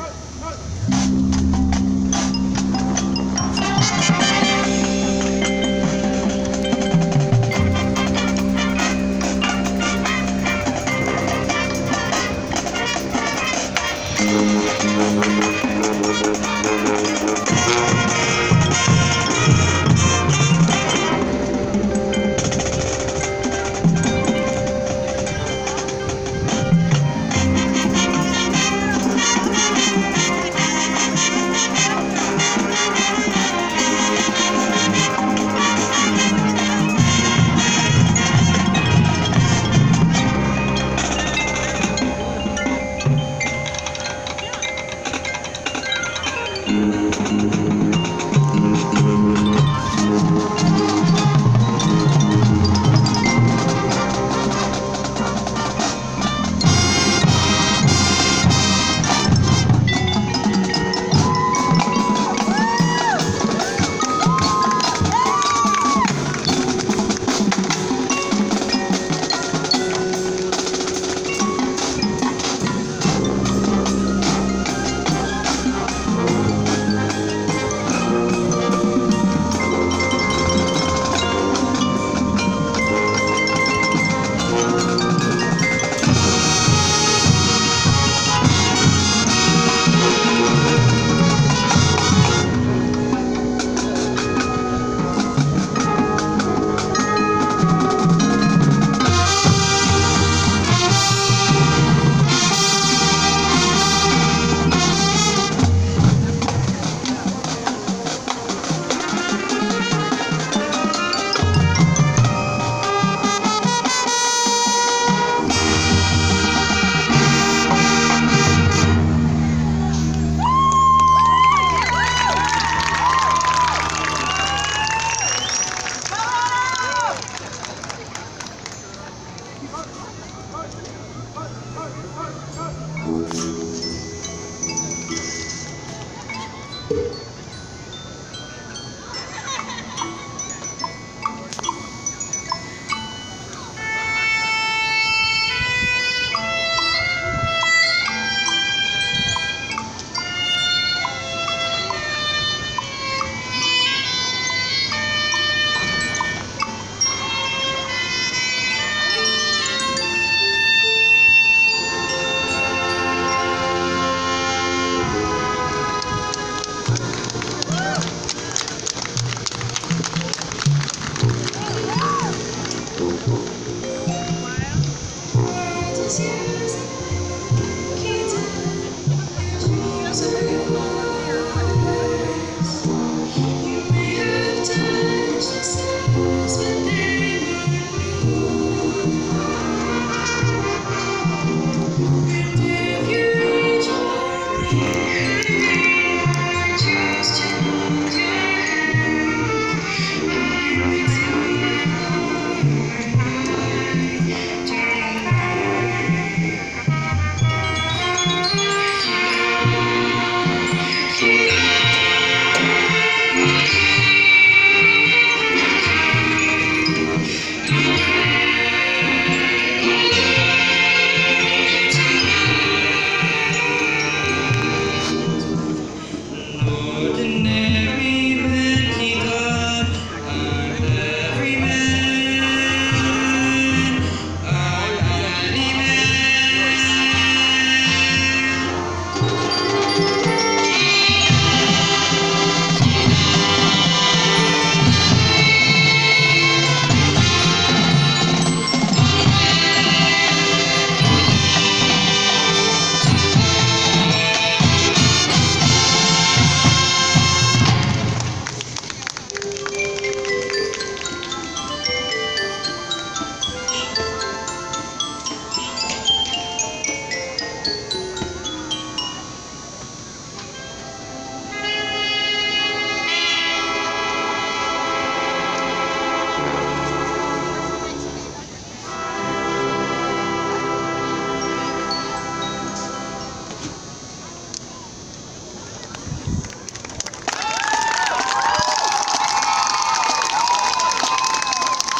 Thank Thank you. Jesus.